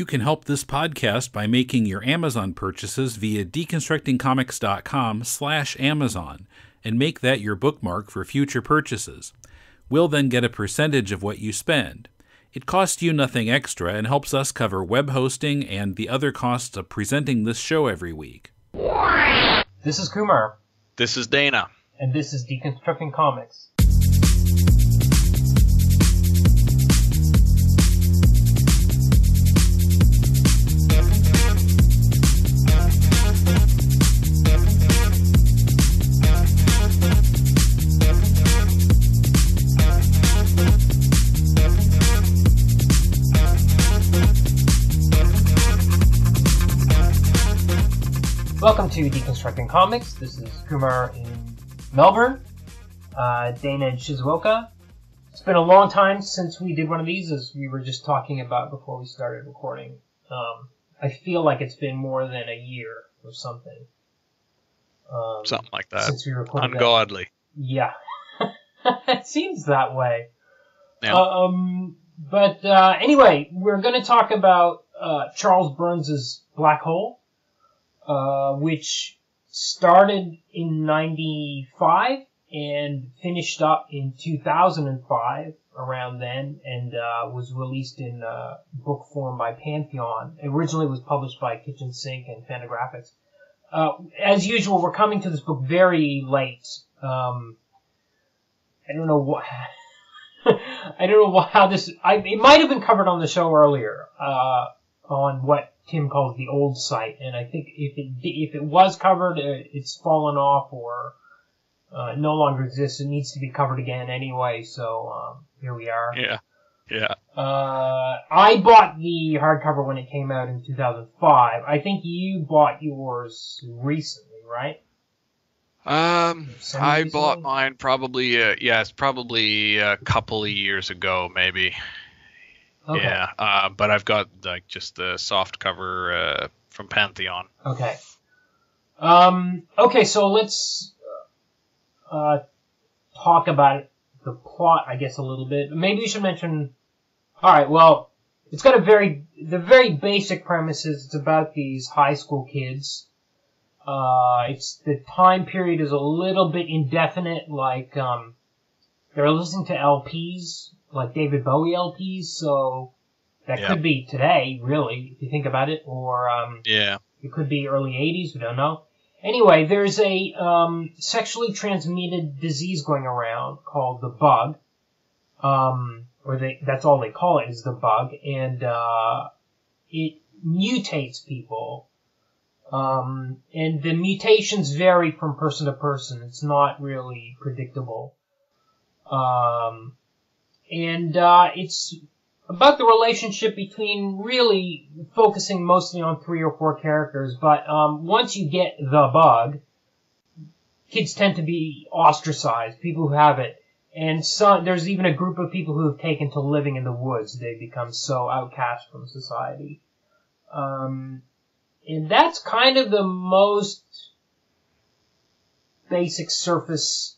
You can help this podcast by making your Amazon purchases via deconstructingcomics.com slash Amazon and make that your bookmark for future purchases. We'll then get a percentage of what you spend. It costs you nothing extra and helps us cover web hosting and the other costs of presenting this show every week. This is Kumar, This is Dana. and this is Deconstructing Comics. Welcome to Deconstructing Comics. This is Kumar in Melbourne, uh, Dana in Shizuoka. It's been a long time since we did one of these, as we were just talking about before we started recording. Um, I feel like it's been more than a year or something. Um, Something like that. Since we recorded that. Ungodly. Yeah. it seems that way. Yeah. Um, but uh, anyway, we're going to talk about uh, Charles Burns's Black Hole, uh, which started in '95 and finished up in 2005, around then, and uh, was released in uh, book form by Pantheon. Originally, it was published by Kitchen Sink and Fantagraphics. Uh, as usual, we're coming to this book very late. Um, I don't know what. I don't know how this. I, it might have been covered on the show earlier, uh, on what Tim calls the old site, and I think if it if it was covered, uh, it's fallen off or uh, no longer exists. It needs to be covered again anyway. So um, here we are. Yeah. Yeah. Uh, I bought the hardcover when it came out in 2005. I think you bought yours recently, right? Um, I bought mine probably, uh, yeah, it's probably a couple of years ago, maybe. Okay. Yeah. Uh, but I've got like just the soft cover uh, from Pantheon. Okay. Um, okay, so let's uh, talk about the plot, I guess, a little bit. Maybe you should mention. All right. Well, it's got a very the very basic premise is it's about these high school kids. Uh, it's the time period is a little bit indefinite, like um, they're listening to LPs, like David Bowie LPs, so that Yeah. could be today, really, if you think about it, or um, Yeah. it could be early 80s, we don't know. Anyway, there's a um, sexually transmitted disease going around called the bug. Um, or they, that's all they call it is the bug. And uh, it mutates people. Um, and the mutations vary from person to person. It's not really predictable. Um, and uh, it's about the relationship between really focusing mostly on three or four characters, but um, once you get the bug, kids tend to be ostracized, people who have it. And some, there's even a group of people who have taken to living in the woods. They become so outcast from society. Um, and that's kind of the most basic surface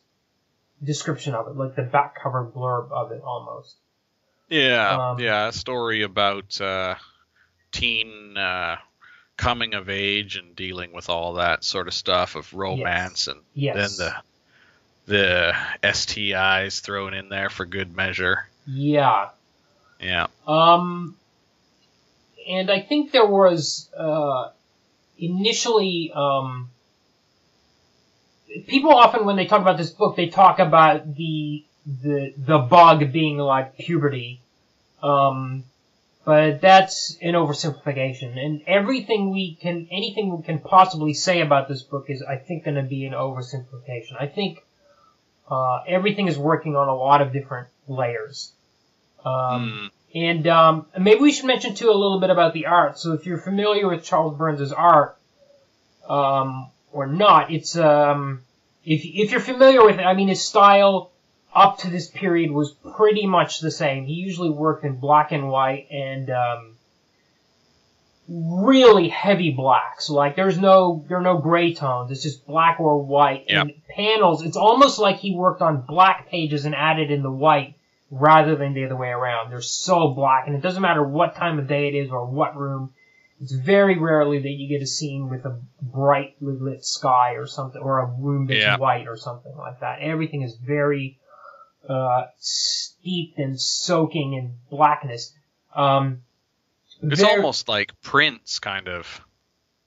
description of it, like the back cover blurb of it almost. Yeah. Um, yeah. A story about uh, teen uh, coming of age and dealing with all that sort of stuff of romance and Yes. then the the STIs thrown in there for good measure. Yeah. Yeah. Um, and I think there was uh, initially um, people often when they talk about this book they talk about the the the bug being like puberty, um, but that's an oversimplification. And everything we can anything we can possibly say about this book is I think going to be an oversimplification. I think uh, everything is working on a lot of different layers. Um, Mm, and um, maybe we should mention too a little bit about the art. So if you're familiar with Charles Burns's art, um, or not, it's um, if if you're familiar with it, I mean his style up to this period was pretty much the same. He usually worked in black and white and um, really heavy blacks. Like there's no there are no gray tones. It's just black or white. And panels. It's almost like he worked on black pages and added in the white rather than the other way around. They're so black, and it doesn't matter what time of day it is or what room. It's very rarely that you get a scene with a brightly lit sky or something, or a room that's Yeah. white or something like that. Everything is very uh, steeped and soaking in blackness. Um, It's there- almost like prints, kind of.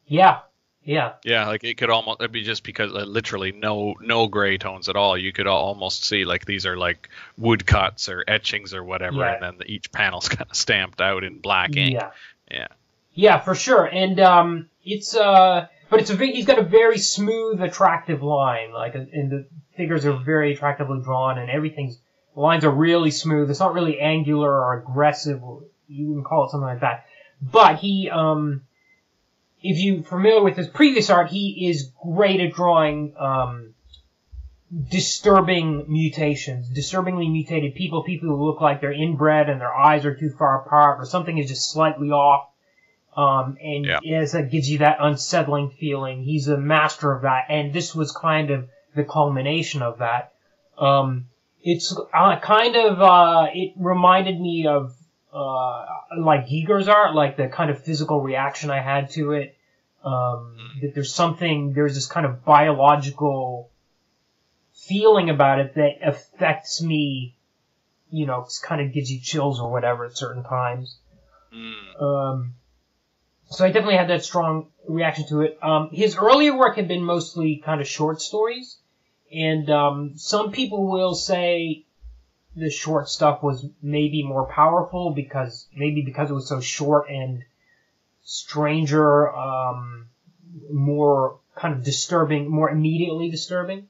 yeah, yeah, Yeah, like it could almost it'd be just because uh, literally no no gray tones at all. You could almost see like these are like woodcuts or etchings or whatever, Yeah. and then the, each panel's kind of stamped out in black ink. yeah, Yeah. Yeah, for sure. And um, it's uh, but it's a he's got a very smooth, attractive line. Like, and the figures are very attractively drawn, and everything's lines are really smooth. It's not really angular or aggressive. You can call it something like that. But he um, if you're familiar with his previous art, he is great at drawing um, disturbing mutations, disturbingly mutated people, people who look like they're inbred and their eyes are too far apart, or something is just slightly off. Um, and Yeah. yes, that gives you that unsettling feeling. He's a master of that, and this was kind of the culmination of that. Um, it's uh, kind of uh, it reminded me of uh, like Giger's art, like the kind of physical reaction I had to it. Um, that there's something, there's this kind of biological feeling about it that affects me. You know, kind of gives you chills or whatever at certain times. Mm. Um, so I definitely had that strong reaction to it. Um, his earlier work had been mostly kind of short stories, and um, some people will say the short stuff was maybe more powerful because maybe because it was so short and stranger, um, more kind of disturbing, more immediately disturbing.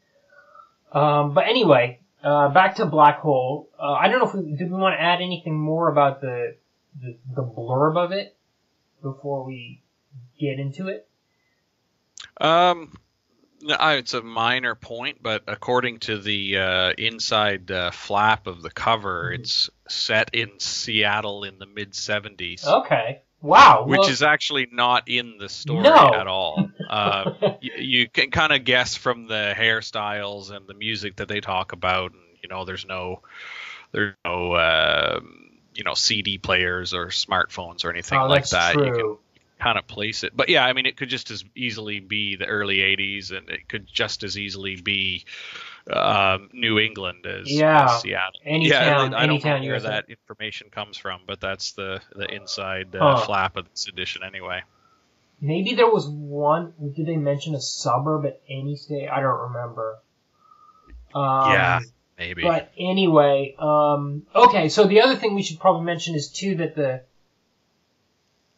Um, but anyway, uh, back to Black Hole. Uh, I don't know if we did we want to add anything more about the the, the blurb of it before we get into it. Um, no, it's a minor point, but according to the uh, inside uh, flap of the cover, Mhm. it's set in Seattle in the mid '70s. Okay. Wow. Which well- is actually not in the story No. at all. Uh, you, you can kind of guess from the hairstyles and the music that they talk about, and you know, there's no, there's no, um you know, CD players or smartphones or anything oh, like that. You can true. kind of place it. But yeah, I mean, it could just as easily be the early '80s, and it could just as easily be um, New England as, Yeah. Seattle. Any yeah, town- I any don't know where that information comes from, but that's the the inside uh, Huh. flap of this edition anyway. Maybe there was one. Did they mention a suburb at any state? I don't remember. Um, yeah, maybe. But anyway, um, okay. So the other thing we should probably mention is too that the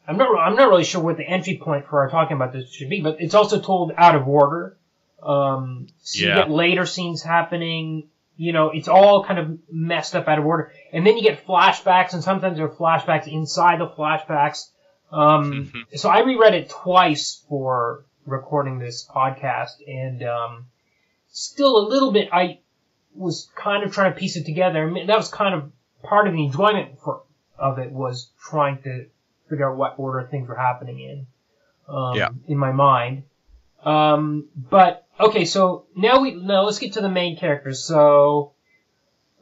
I'm not I'm not really sure what the entry point for our talking about this should be, but it's also told out of order. Um, so you get later scenes happening. You know, it's all kind of messed up out of order, and then you get flashbacks, and sometimes there are flashbacks inside the flashbacks. Um, so I reread it twice for recording this podcast, and um, still a little bit. I was kind of trying to piece it together. I mean, that was kind of part of the enjoyment for, of it was trying to figure out what order things were happening in. Um, Yeah. In my mind. Um, but okay, so now we now let's get to the main characters. So.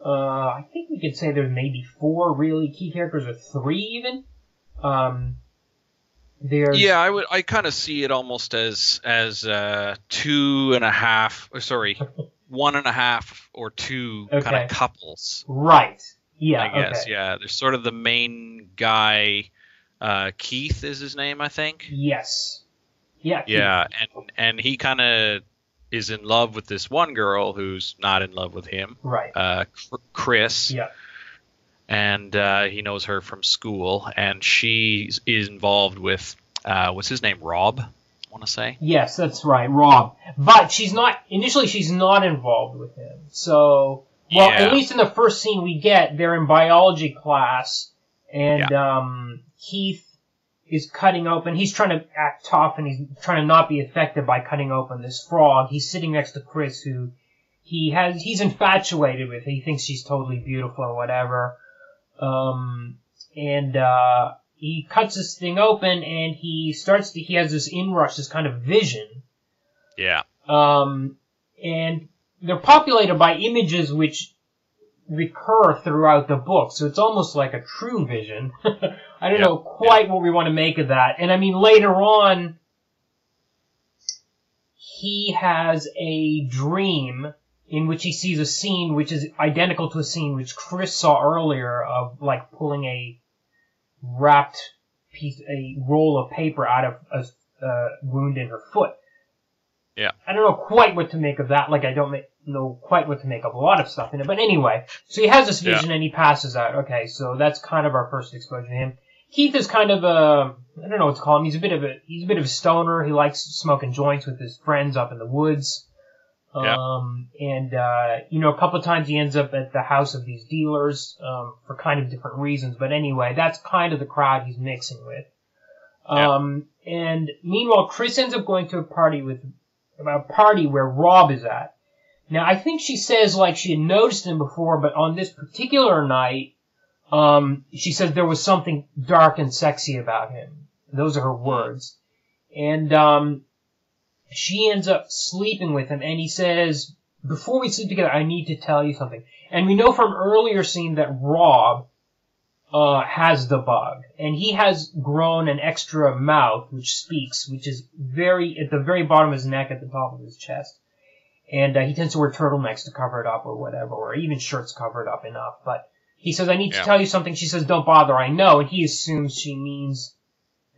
Uh, I think we could say there's maybe four really key characters, or three even. Um, there's yeah, I would. I kind of see it almost as as uh, two and a half. Or sorry, one and a half or two kind of couples. right. Yeah, I guess. okay. Yeah, there's sort of the main guy. Uh, Keith is his name, I think. Yes. Yeah. Yeah, and and he kind of is in love with this one girl who's not in love with him, Right. uh, Chris. Yeah. and uh, he knows her from school, and she is involved with uh, what's his name, Rob? Want to say. Yes, that's right, Rob. But she's not initially. She's not involved with him. So, well, Yeah. at least in the first scene we get, they're in biology class, and um, Keith is cutting open. He's trying to act tough, and he's trying to not be affected by cutting open this frog. He's sitting next to Chris, who he has. He's infatuated with. He thinks she's totally beautiful or whatever. Um, and uh, he cuts this thing open, and he starts to. He has this inrush, this kind of vision Yeah. um, and they're populated by images which recur throughout the book, so it's almost like a true vision. I don't Yeah, know quite what we want to make of that. And I mean, later on, he has a dream in which he sees a scene which is identical to a scene which Chris saw earlier of like pulling a wrapped piece, a roll of paper out of a uh, wound in her foot. Yeah. I don't know quite what to make of that. Like I don't make, know quite what to make of a lot of stuff in it. But anyway, so he has this Yeah. vision and he passes out. Okay, so that's kind of our first exposure to him. Keith is kind of a I don't know what to call him. He's a bit of a he's a bit of a stoner. He likes smoking joints with his friends up in the woods. Yeah. Um, and uh, you know, a couple of times he ends up at the house of these dealers um, for kind of different reasons. But anyway, that's kind of the crowd he's mixing with. Yeah. Um, and meanwhile, Chris ends up going to a party with a party where Rob is at. Now, I think she says like she had noticed him before, but on this particular night, um, she says there was something dark and sexy about him. Those are her words. And um, she ends up sleeping with him, and he says, "Before we sleep together, I need to tell you something." And we know from earlier scene that Rob uh, has the bug, and he has grown an extra mouth which speaks, which is very at the very bottom of his neck, at the top of his chest. And uh, he tends to wear turtlenecks to cover it up, or whatever, or even shirts covered up enough. But he says, "I need to Yeah. tell you something." She says, "Don't bother, I know." And he assumes she means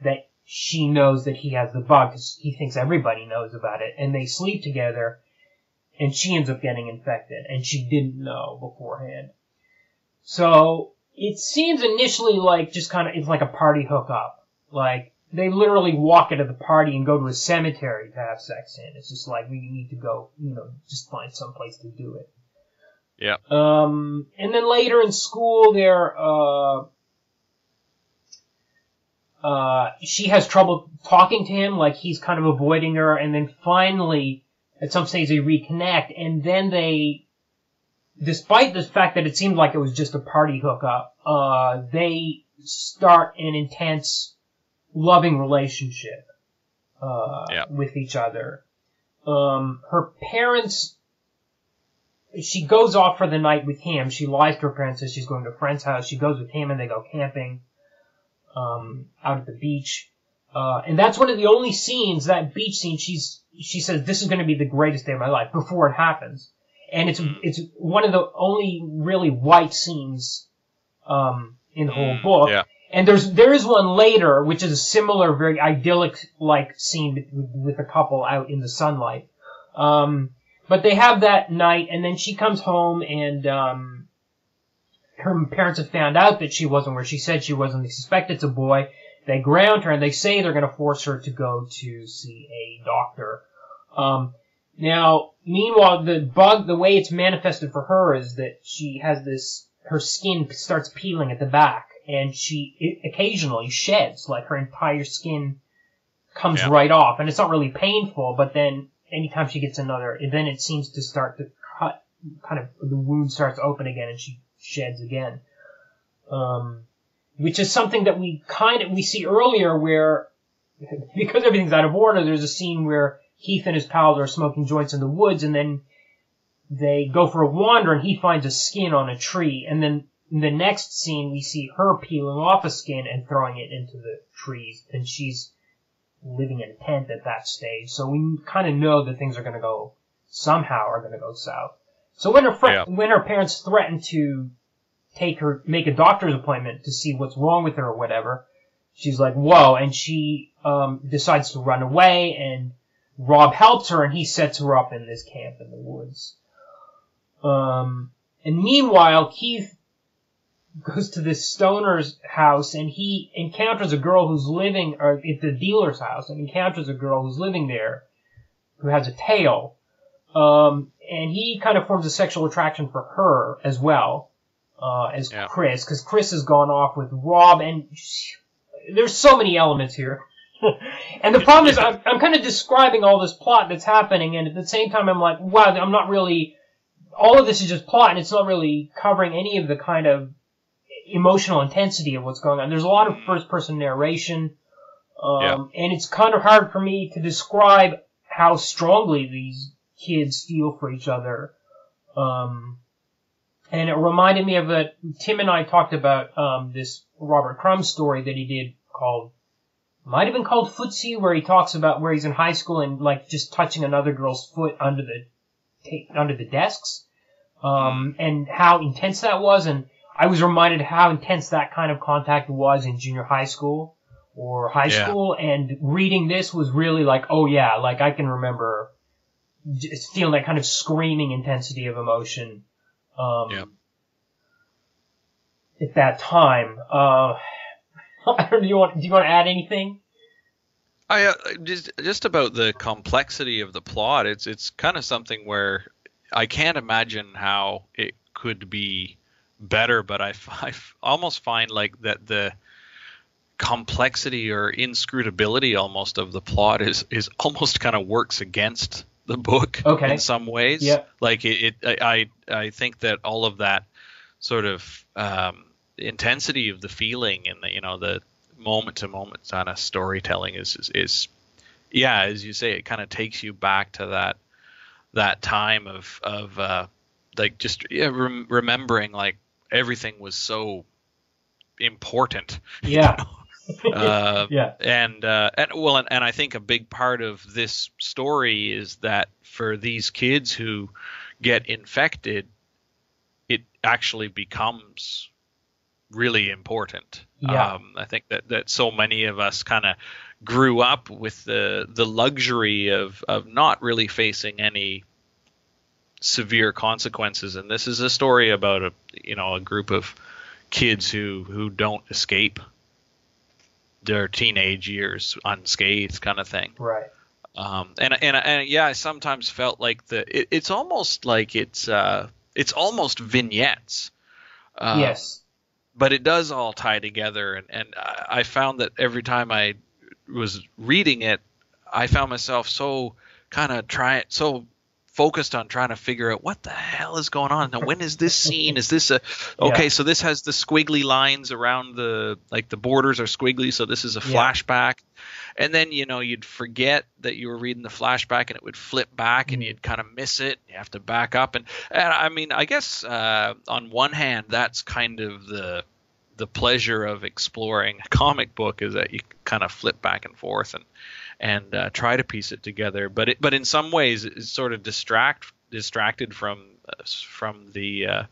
that she knows that he has the bug because he thinks everybody knows about it. And they sleep together, and she ends up getting infected, and she didn't know beforehand. So it seems initially like just kind of it's like a party hookup. Like they literally walk into the party and go to a cemetery to have sex in. It's just like we need to go, you know, just find some place to do it. Yeah. Um, and then later in school, they're uh, uh, she has trouble talking to him, like he's kind of avoiding her, and then finally, at some stage, they reconnect, and then they, despite the fact that it seemed like it was just a party hookup, uh, they start an intense, loving relationship, uh, with each other. Um, her parents, she goes off for the night with him. She lies to her parents, says she's going to a friend's house. She goes with him and they go camping um, out at the beach. Uh, and that's one of the only scenes, that beach scene, she's, she says, this is going to be the greatest day of my life before it happens. And it's, Mm. it's one of the only really white scenes, um, in the whole Mm, book. yeah. And there's, there is one later, which is a similar, very idyllic, like, scene with, with a couple out in the sunlight. Um, but they have that night, and then she comes home and, um, her parents have found out that she wasn't where she said she was, and they suspect it's a boy. They ground her, and they say they're going to force her to go to see a doctor. Um, now, meanwhile, the bug, the way it's manifested for her is that she has this, her skin starts peeling at the back, and she occasionally sheds, like her entire skin comes Yeah. right off, and it's not really painful, but then anytime she gets another, then it seems to start to cut, kind of, the wound starts open again, and she sheds again. Um, which is something that we kind of, we see earlier where, because everything's out of order, there's a scene where Keith and his pals are smoking joints in the woods, and then they go for a wander, and he finds a skin on a tree, and then in the next scene, we see her peeling off a skin and throwing it into the trees, and she's living in a tent at that stage. So we kind of know that things are going to go somehow are going to go south. So when her fr- Yeah. when her parents threaten to take her, make a doctor's appointment to see what's wrong with her or whatever, she's like, "Whoa!" and she um, decides to run away. And Rob helps her, and he sets her up in this camp in the woods. Um, and meanwhile, Keith goes to this stoner's house and he encounters a girl who's living, or at the dealer's house, and encounters a girl who's living there who has a tail. Um, and he kind of forms a sexual attraction for her as well, uh, as Yeah. Chris, because Chris has gone off with Rob, and there's so many elements here. and the problem is, I'm, I'm kind of describing all this plot that's happening, and at the same time, I'm like, wow, I'm not really. All of this is just plot, and it's not really covering any of the kind of emotional intensity of what's going on. There's a lot of first person narration, um, Yeah. and it's kind of hard for me to describe how strongly these kids feel for each other. Um, and it reminded me of a Tim and I talked about um, this Robert Crumb story that he did called might have been called Footsie, where he talks about where he's in high school and like just touching another girl's foot under the under the desks, um, and how intense that was. And I was reminded how intense that kind of contact was in junior high school or high Yeah. school. And reading this was really like, oh yeah, like I can remember feeling that kind of screaming intensity of emotion. Um, Yeah. At that time, uh, don't, you want do you want to add anything? I uh, just just about the complexity of the plot. It's it's kind of something where I can't imagine how it could be better, but I, I almost find like that the complexity or inscrutability almost of the plot is is almost kind of works against the book Okay. in some ways. Yep. Like it, it I I think that all of that sort of um, intensity of the feeling and the you know the moment to moment kind of storytelling is, is is yeah as you say it kind of takes you back to that that time of of uh like just yeah, rem- remembering like everything was so important Yeah, uh, yeah, and uh, and well, and, and I think a big part of this story is that for these kids who get infected, it actually becomes really important. Yeah. Um, I think that that so many of us kind of grew up with the the luxury of of not really facing any severe consequences and this is a story about a you know a group of kids who who don't escape their teenage years unscathed kind of thing right. um, and, and and yeah, I sometimes felt like the it, it's almost like it's uh, it's almost vignettes. Uh, yes. but it does all tie together, and and I I found that every time I was reading it, I found myself so kind of trying so focused on trying to figure out what the hell is going on now when is this scene is this a okay Yeah. so this has the squiggly lines around the like the borders are squiggly so this is a Yeah. flashback and then you know you'd forget that you were reading the flashback and it would flip back and Mm. you'd kind of miss it you have to back up and, and i mean i guess uh, on one hand that's kind of the the pleasure of exploring a comic book is that you kind of flip back and forth and and uh, try to piece it together but it but in some ways it's sort of distract distracted from uh, from the uh,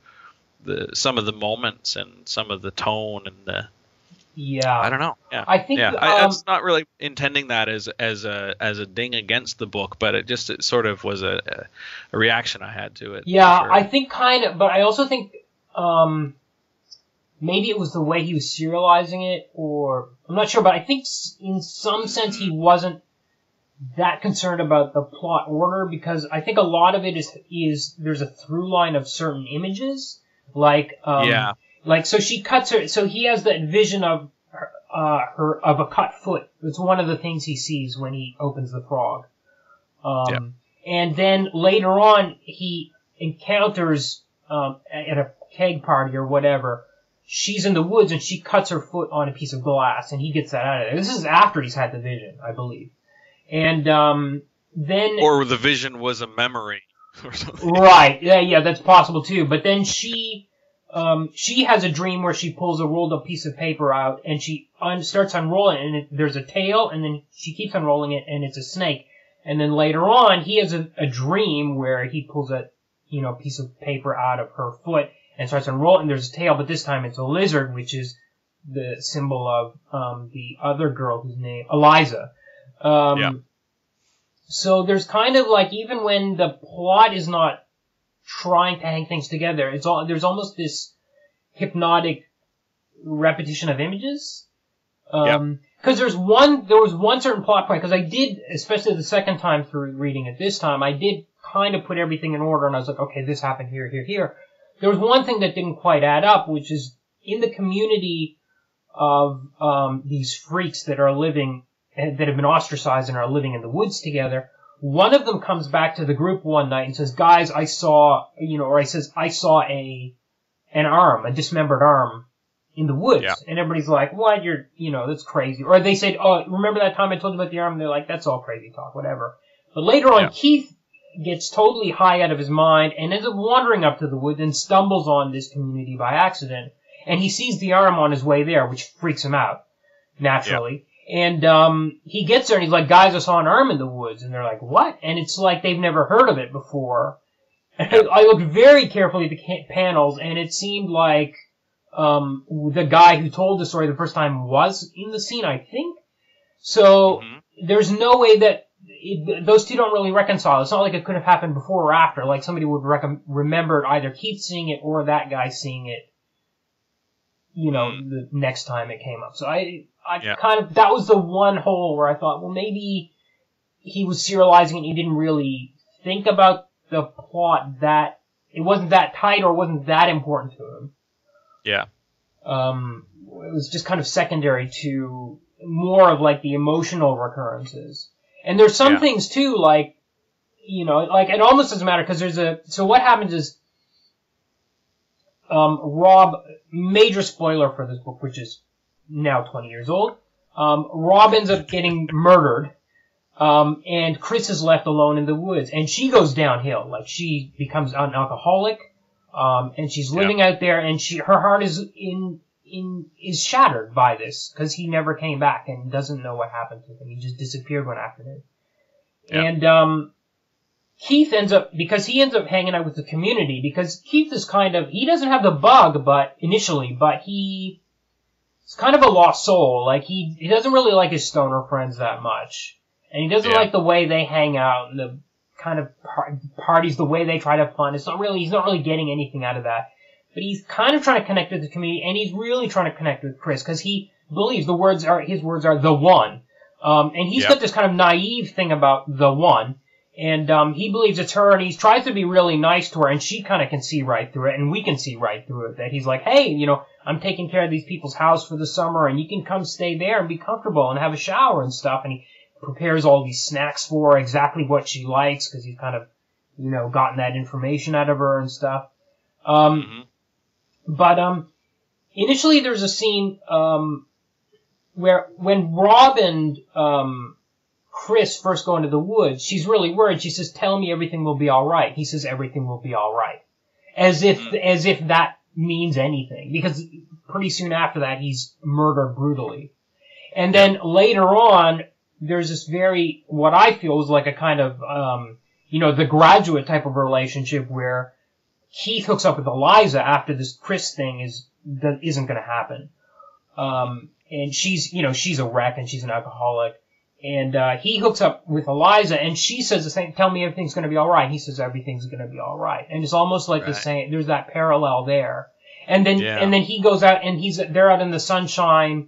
the some of the moments and some of the tone and the Yeah. I don't know. Yeah. I think, yeah. I, um, it's not really intending that as as a as a ding against the book, but it just it sort of was a a reaction I had to it. Yeah, sure. I think kind of, but I also think um, maybe it was the way he was serializing it, or I'm not sure, but I think in some sense he wasn't that concerned about the plot order because I think a lot of it is is there's a through line of certain images, like um, Yeah. like so she cuts her, so he has that vision of her, uh, her of a cut foot. It's one of the things he sees when he opens the frog. Um, And then later on, he encounters um, at a keg party or whatever. She's in the woods and she cuts her foot on a piece of glass, and he gets that out of there. This is after he's had the vision, I believe. And um, then or the vision was a memory or something. Right. Yeah, yeah, that's possible too. But then she, um, she has a dream where she pulls a rolled up piece of paper out and she un- starts unrolling it and it, there's a tail and then she keeps unrolling it and it's a snake. And then later on, he has a, a dream where he pulls a, you know, piece of paper out of her foot and starts unrolling and there's a tail, but this time it's a lizard, which is the symbol of, um, the other girl whose name, Eliza. Um, Yeah. so there's kind of like even when the plot is not trying to hang things together, it's all there's almost this hypnotic repetition of images. Um, because there's one, there was one certain plot point, because I did, especially the second time through reading it this time, I did kind of put everything in order and I was like, okay, this happened here, here, here. There was one thing that didn't quite add up, which is in the community of, um, these freaks that are living, that have been ostracized and are living in the woods together, one of them comes back to the group one night and says, guys, I saw, you know, or I says, I saw a, an arm, a dismembered arm in the woods. Yeah. And everybody's like, what? You're, you know, that's crazy. Or they said, oh, remember that time I told you about the arm? And they're like, that's all crazy talk, whatever. But later on, Yeah. Keith gets totally high out of his mind and ends up wandering up to the woods and stumbles on this community by accident. And he sees the arm on his way there, which freaks him out, naturally. And um, he gets there and he's like, guys, I saw an arm in the woods. And they're like, what? And it's like they've never heard of it before. And I looked very carefully at the panels and it seemed like um, the guy who told the story the first time was in the scene, I think. So Mhm. there's no way that it, those two don't really reconcile. It's not like it could have happened before or after. Like somebody would rec- remember either Keith seeing it or that guy seeing it. You know, Mm. the next time it came up. So I, I Yeah. kind of that was the one hole where I thought, well, maybe he was serializing and he didn't really think about the plot that it wasn't that tight or wasn't that important to him Yeah. um, it was just kind of secondary to more of like the emotional recurrences. And there's some Yeah. things too, like, you know, like it almost doesn't matter because there's a, so what happens is, um, Rob, major spoiler for this book, which is now 20 years old, um, Rob ends up getting murdered. Um, and Chris is left alone in the woods, and she goes downhill. Like she becomes an alcoholic, um, and she's Yeah. living out there, and she her heart is in in is shattered by this because he never came back and doesn't know what happened to him. He just disappeared one afternoon. Yeah. And um, Keith ends up because he ends up hanging out with the community because Keith is kind of he doesn't have the bug, but initially, but he is kind of a lost soul. Like he he doesn't really like his stoner friends that much, and he doesn't Yeah. like the way they hang out and the kind of par- parties, the way they try to fun. It's not really he's not really getting anything out of that. But he's kind of trying to connect with the community, and he's really trying to connect with Chris because he believes the words are his words are the one. Um, and he's Yeah. got this kind of naive thing about the one, and um, he believes it's her, and he tries to be really nice to her, and she kind of can see right through it, and we can see right through it. That he's like, hey, you know, I'm taking care of these people's house for the summer, and you can come stay there and be comfortable and have a shower and stuff. And he prepares all these snacks for her, exactly what she likes, because he's kind of, you know, gotten that information out of her and stuff. Um, hmm but um, initially there's a scene um, where when Rob and um, Chris first go into the woods, she's really worried. She says, "Tell me everything will be all right." He says, "Everything will be all right," as if Mm. as if that means anything, because pretty soon after that he's murdered brutally, and then later on there's this very what I feel is like a kind of um, you know the graduate type of relationship where Keith hooks up with Eliza after this Chris thing is that isn't going to happen. Um, and she's, you know, she's a wreck and she's an alcoholic. And uh, he hooks up with Eliza, and she says the same. Tell me everything's going to be all right. He says everything's going to be all right, and it's almost like the same. There's that parallel there. And then, Yeah. and then he goes out, and he's they're out in the sunshine,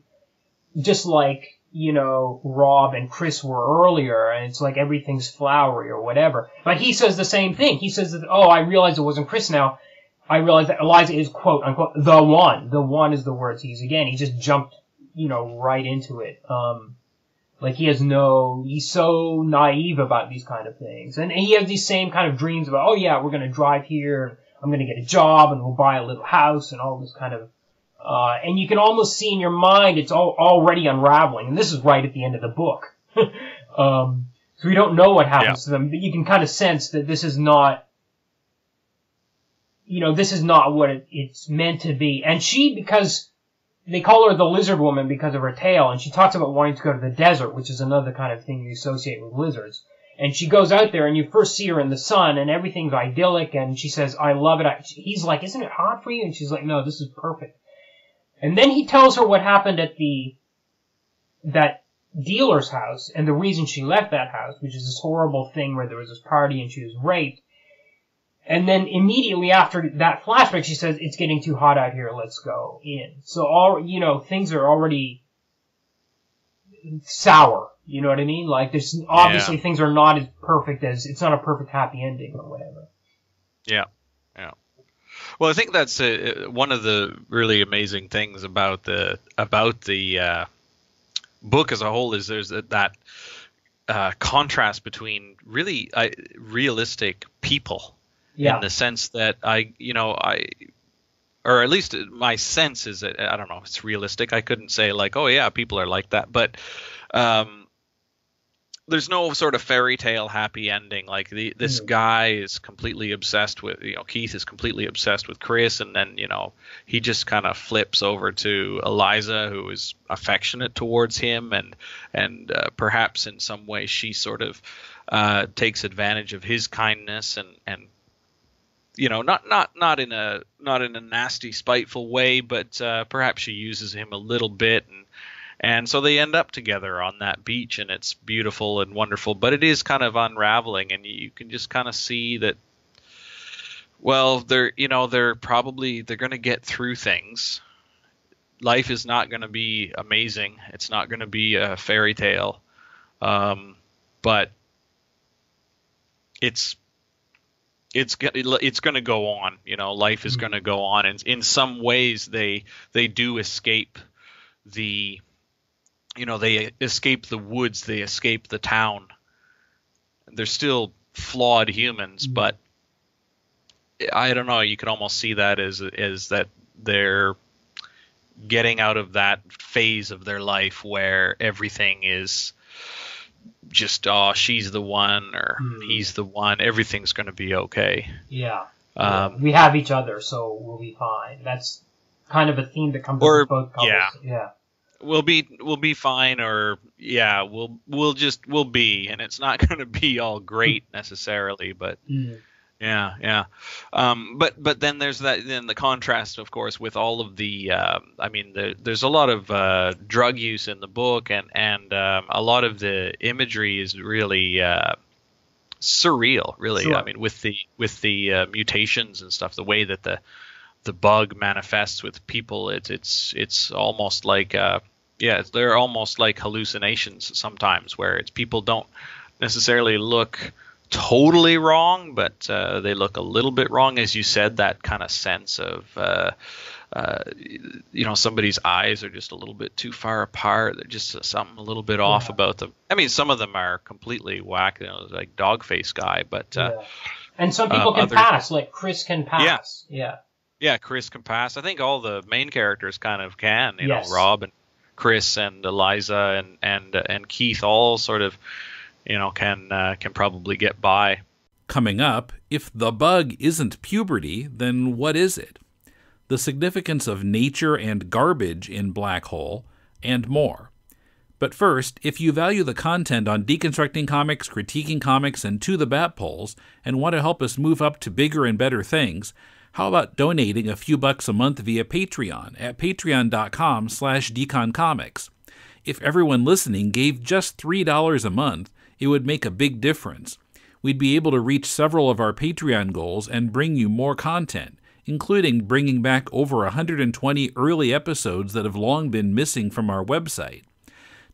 just like you know Rob and Chris were earlier, and it's like everything's flowery or whatever. But he says the same thing. He says that, oh, I realize it wasn't Chris now. I realize that Eliza is quote unquote the one. The one is the words he's again. He just jumped, you know, right into it. Um, like he has no, he's so naive about these kind of things, and, and he has these same kind of dreams about, oh yeah, we're gonna drive here, I'm gonna get a job, and we'll buy a little house, and all this kind of. Uh, and you can almost see in your mind it's all already unraveling, and this is right at the end of the book. um, so we don't know what happens to them, but you can kind of sense that this is not you know, this is not what it, it's meant to be. And she, because they call her the lizard woman because of her tail, and she talks about wanting to go to the desert, which is another kind of thing you associate with lizards. And she goes out there, and you first see her in the sun, and everything's idyllic, and she says, I love it. I, he's like, isn't it hot for you? And she's like, no, this is perfect. And then he tells her what happened at the, that dealer's house, and the reason she left that house, which is this horrible thing where there was this party and she was raped. And then immediately after that flashback, she says, "It's getting too hot out here. Let's go in." So all you know, things are already sour. You know what I mean? Like there's obviously Yeah. things are not as perfect as it's not a perfect happy ending or whatever. Yeah, yeah. Well, I think that's uh, one of the really amazing things about the about the uh, book as a whole is there's that, that uh, contrast between really uh, realistic people Yeah, in the sense that I, you know, I, or at least my sense is that I don't know, it's realistic. I couldn't say like, oh yeah, people are like that, but um, there's no sort of fairy tale happy ending. Like the this Mm. guy is completely obsessed with you know Keith is completely obsessed with Chris, and then you know he just kind of flips over to Eliza, who is affectionate towards him, and and uh, perhaps in some way she sort of uh, takes advantage of his kindness and and you know not not not in a not in a nasty spiteful way, but uh, perhaps she uses him a little bit and and so they end up together on that beach and it's beautiful and wonderful but it is kind of unraveling and you can just kind of see that well they're you know they're probably they're going to get through things. Life is not going to be amazing. It's not going to be a fairy tale. Um, but it's it's it's going to go on you know life is Mhm. going to go on and in some ways they they do escape the you know they escape the woods they escape the town they're still flawed humans Mhm. but i don't know you can almost see that as as that they're getting out of that phase of their life where everything is just oh she's the one or Hmm. he's the one everything's going to be okay Yeah. um, we have each other, so we'll be fine. That's kind of a theme that comes Or- with both couples. yeah. Yeah. We'll be we'll be fine or yeah we'll we'll just we'll be and it's not going to be all great necessarily but Mm. yeah yeah um but but then there's that then the contrast of course with all of the um i mean the, there's a lot of uh drug use in the book and and um, a lot of the imagery is really uh surreal really Sure. i mean with the with the uh, mutations and stuff the way that the the bug manifests with people it's it's it's almost like uh yeah they're almost like hallucinations sometimes where it's people don't necessarily look totally wrong but uh, they look a little bit wrong as you said that kind of sense of uh, uh, you know somebody's eyes are just a little bit too far apart they're just something a little bit off Yeah. about them i mean some of them are completely whack you know like dog face guy but uh, yeah. And some people um, can others- pass, like Chris can pass. Yeah. Yeah, Chris can pass. I think all the main characters kind of can. You Yes. know, Rob and Chris and Eliza and and and Keith all sort of, you know, can uh, can probably get by. Coming up, if the bug isn't puberty, then what is it? The significance of nature and garbage in Black Hole, and more. But first, if you value the content on deconstructing comics, critiquing comics, and to the bat poles, and want to help us move up to bigger and better things, how about donating a few bucks a month via Patreon at patreon.com slash deconcomics? If everyone listening gave just $3 a month, it would make a big difference. We'd be able to reach several of our Patreon goals and bring you more content, including bringing back over 120 early episodes that have long been missing from our website.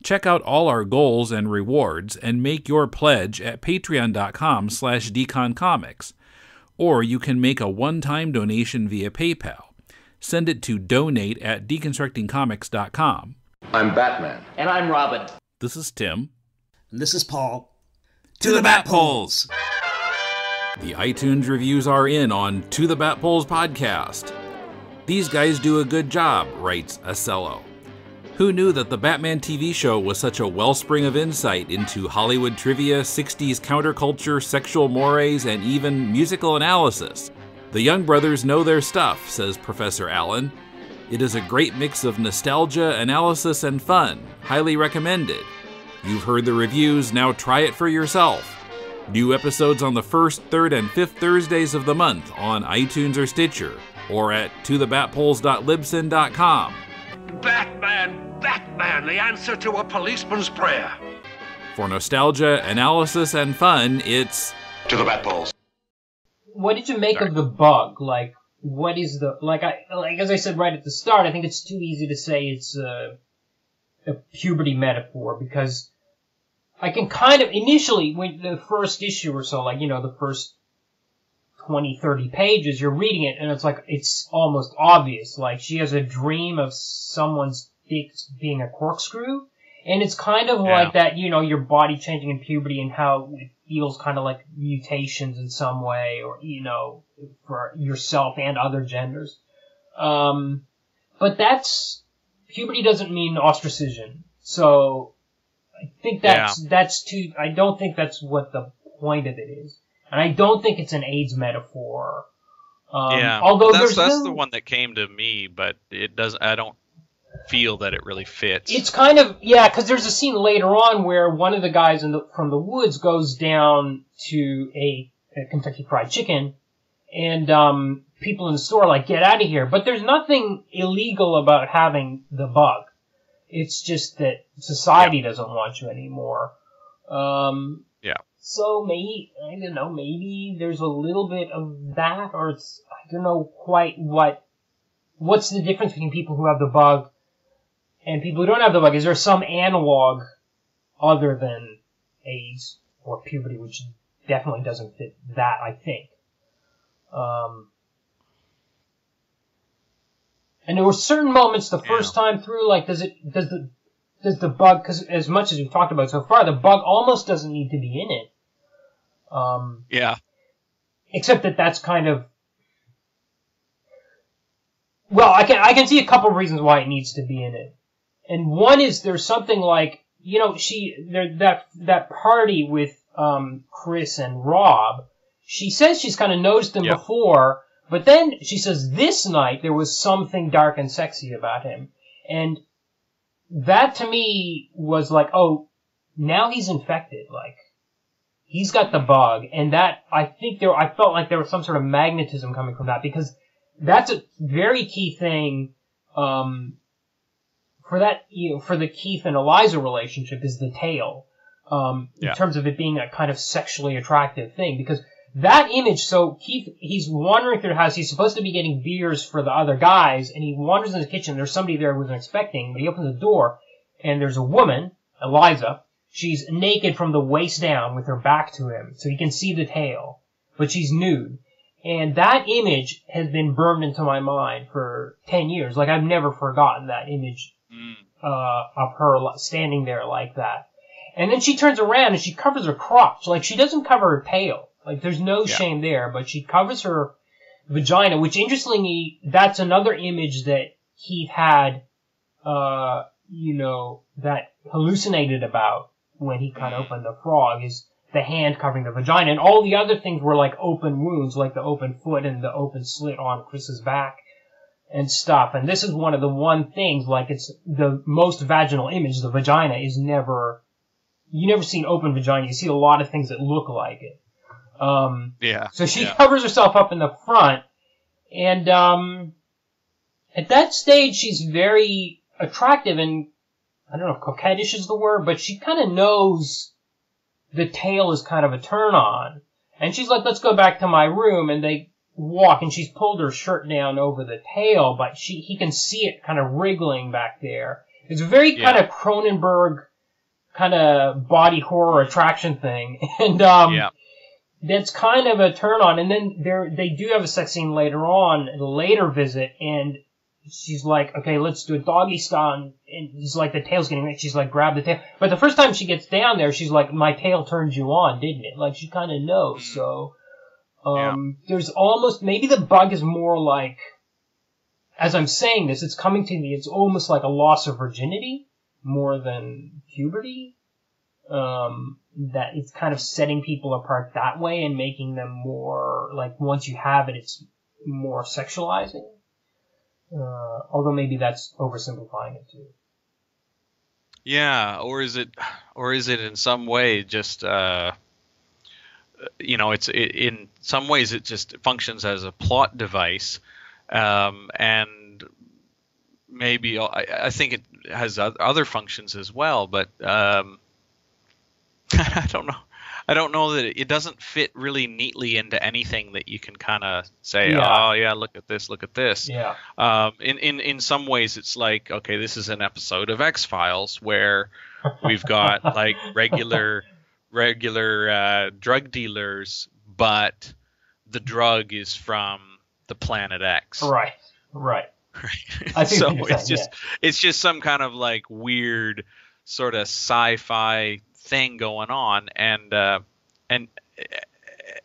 Check out all our goals and rewards and make your pledge at patreon.com slash deconcomics. Or you can make a one-time donation via PayPal. Send it to donate at deconstructingcomics.com. I'm Batman. And I'm Robin. This is Tim. And this is Paul. To the Bat Poles! The iTunes reviews are in on To the Bat Poles podcast. These guys do a good job, writes Acello. Who knew that the Batman TV show was such a wellspring of insight into Hollywood trivia, 60s counterculture, sexual mores, and even musical analysis? The Young Brothers know their stuff, says Professor Allen. It is a great mix of nostalgia, analysis, and fun. Highly recommended. You've heard the reviews, now try it for yourself. New episodes on the first, third, and fifth Thursdays of the month on iTunes or Stitcher, or at tothebatpoles.libsyn.com. Batman, Batman, the answer to a policeman's prayer. For nostalgia, analysis, and fun, it's To the Bat Poles. What did you make Sorry. of the bug? Like, what is the like? I like as I said right at the start. I think it's too easy to say it's a, a puberty metaphor because I can kind of initially when the first issue or so, like you know, the first 20, 30 pages, you're reading it and it's like it's almost obvious. Like she has a dream of someone's dick being a corkscrew. And it's kind of Yeah. like that, you know, your body changing in puberty and how it feels kind of like mutations in some way, or, you know, for yourself and other genders. Um, but that's, puberty doesn't mean ostracism. So, I think that's that's too. I don't think that's what the point of it is, and I don't think it's an AIDS metaphor. Um, yeah, although that's there's that's no- the one that came to me, but it doesn't. I don't feel that it really fits. It's kind of yeah, because there's a scene later on where one of the guys in the, from the woods goes down to a, a Kentucky Fried Chicken, and um, people in the store are like get out of here. But there's nothing illegal about having the bug. It's just that society doesn't want you anymore. Um, Yeah. So maybe I don't know. Maybe there's a little bit of that, or it's I don't know quite what. What's the difference between people who have the bug and people who don't have the bug, is there some analog other than AIDS or puberty, which definitely doesn't fit that, I think. Um, and there were certain moments the first time through, like, does it, does the, does the bug, because as much as we've talked about so far, the bug almost doesn't need to be in it. Um, yeah, except that that's kind of well i can i can see a couple of reasons why it needs to be in it. And one is there's something like you know she there that that party with um chris and rob she says she's kind of noticed him Yeah. before but then she says this night there was something dark and sexy about him. And that to me was like oh now he's infected like he's got the bug, and that I think there I felt like there was some sort of magnetism coming from that because that's a very key thing um, for that you know for the Keith and Eliza relationship is the tail um, Yeah. in terms of it being a kind of sexually attractive thing because that image so Keith he's wandering through the house he's supposed to be getting beers for the other guys and he wanders in the kitchen there's somebody there who wasn't expecting but he opens the door and there's a woman Eliza She's naked from the waist down with her back to him, so he can see the tail, but she's nude. And that image has been burned into my mind for 10 years. Like, I've never forgotten that image, Mm. uh, of her standing there like that. And then she turns around and she covers her crotch. Like, she doesn't cover her tail. Like, there's no Yeah. shame there, but she covers her vagina, which interestingly, that's another image that he had, uh, you know, that hallucinated about when he cut open the frog is the hand covering the vagina. And all the other things were like open wounds, like the open foot and the open slit on Chris's back and stuff. And this is one of the one things, like it's the most vaginal image, the vagina is never, you never see an open vagina. You see a lot of things that look like it. Um, yeah. so she yeah. covers herself up in the front, and um, at that stage, she's very attractive and I don't know if coquettish is the word, but she kind of knows the tail is kind of a turn on, and she's like, "Let's go back to my room," and they walk, and she's pulled her shirt down over the tail, but she he can see it kind of wriggling back there. It's a very kind of Cronenberg kind of body horror attraction thing, and um, yeah. that's kind of a turn on. And then there they do have a sex scene later on, a later visit, and she's like, okay, let's do a doggy style. And, and he's like, the tail's getting. She's like, grab the tail. But the first time she gets down there, she's like, my tail turned you on, didn't it? Like she kind of knows. So, um, there's almost, maybe the bug is more like, as I'm saying this, it's coming to me, it's almost like a loss of virginity more than puberty. Um, that it's kind of setting people apart that way and making them more, like, once you have it, it's more sexualizing. Uh, although maybe that's oversimplifying it too. Yeah, or is it, or is it in some way just, uh, you know, it's it, in some ways it just functions as a plot device, um, and maybe I, I think it has other functions as well, but um, I don't know. I don't know that it, it doesn't fit really neatly into anything that you can kind of say, Yeah. oh yeah, look at this, look at this. Yeah. Um, in, in in some ways, it's like okay, this is an episode of X Files where we've got like regular regular uh, drug dealers, but the drug is from the planet X. Right. Right. Right? I see so it's just it's just some kind of like weird sort of sci-fi thing going on, and uh, and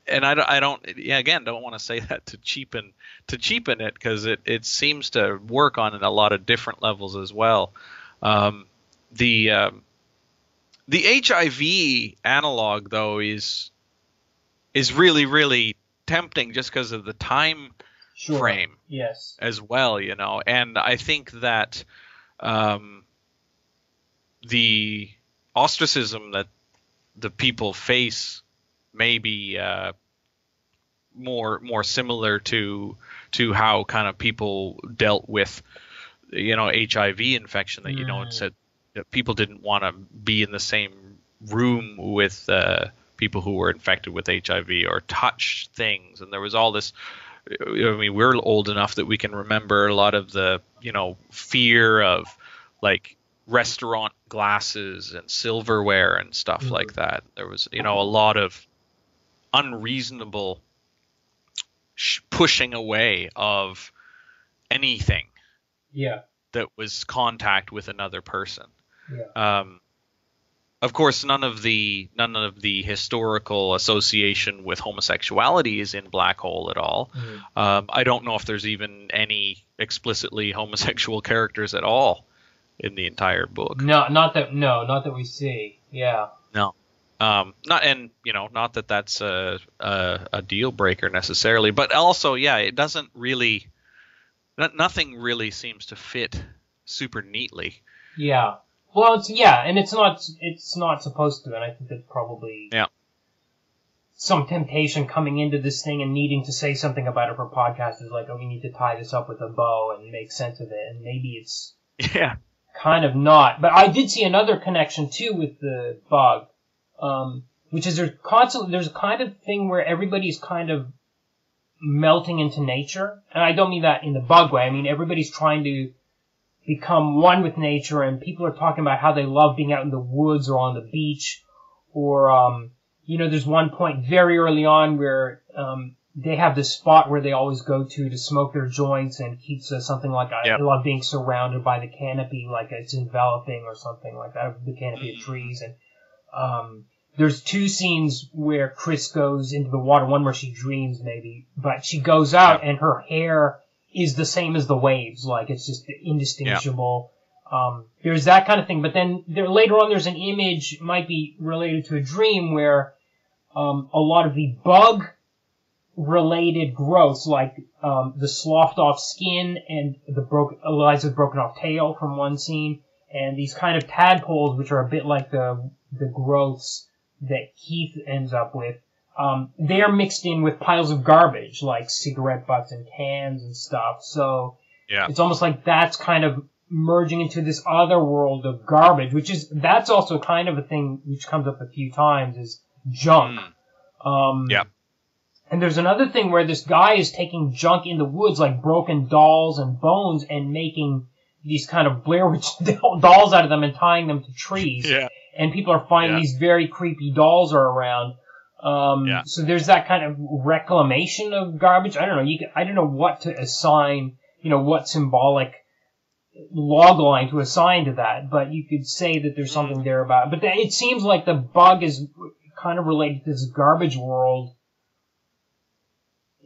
and I don't, I don't yeah, again don't want to say that to cheapen to cheapen it because it it seems to work on a lot of different levels as well. Um, the um, the HIV analog though is is really really tempting just because of the time Sure. frame Yes. as well, you know. And I think that um, the ostracism that the people face may be uh, more more similar to to how kind of people dealt with you know HIV infection that you know it Mm. said that people didn't want to be in the same room with uh, people who were infected with HIV or touch things and there was all this I mean, we're old enough that we can remember a lot of the, you know, fear of like restaurant glasses and silverware and stuff Mhm. like that. There was, you know, a lot of unreasonable sh- pushing away of anything Yeah. that was contact with another person. Yeah. Um, of course, none of the none of the historical association with homosexuality is in Black Hole at all. Mhm. Um, I don't know if there's even any explicitly homosexual characters at all in the entire book. No, not that. No, not that we see. Yeah. No. Um, not and you know, not that that's a, a a deal breaker necessarily, but also, yeah, it doesn't really. no- Nothing really seems to fit super neatly. Yeah. Well, it's yeah, and it's not it's not supposed to, and I think that's probably Yeah. some temptation coming into this thing and needing to say something about it for podcast is like, oh, we need to tie this up with a bow and make sense of it, and maybe it's Yeah. Kind of not. But I did see another connection too with the bug, um, which is there's constantly there's a kind of thing where everybody's kind of melting into nature, and I don't mean that in the bug way. I mean everybody's trying to become one with nature, and people are talking about how they love being out in the woods or on the beach, or um, you know, there's one point very early on where um, they have this spot where they always go to to smoke their joints, and Keith says something like, "I Yep. love being surrounded by the canopy, like it's enveloping or something like that, the canopy of trees." And um, there's two scenes where Chris goes into the water, one where she dreams maybe, but she goes out and her hair is the same as the waves, like it's just indistinguishable. Um, there's that kind of thing, but then there later on there's an image might be related to a dream where um, a lot of the bug related growths, like um, the sloughed off skin and the broken Eliza's broken off tail from one scene, and these kind of tadpoles, which are a bit like the the growths that Keith ends up with. Um, they're mixed in with piles of garbage, like cigarette butts and cans and stuff. So Yeah. it's almost like that's kind of merging into this other world of garbage, which is that's also kind of a thing which comes up a few times is junk. Um, Yeah. And there's another thing where this guy is taking junk in the woods, like broken dolls and bones, and making these kind of Blair Witch dolls out of them and tying them to trees. Yeah. And people are finding Yeah. these very creepy dolls are around. Um, Yeah. So there's that kind of reclamation of garbage. I don't know. You can, I don't know what to assign. You know what symbolic log line to assign to that, but you could say that there's something there about. It. But it seems like the bug is kind of related to this garbage world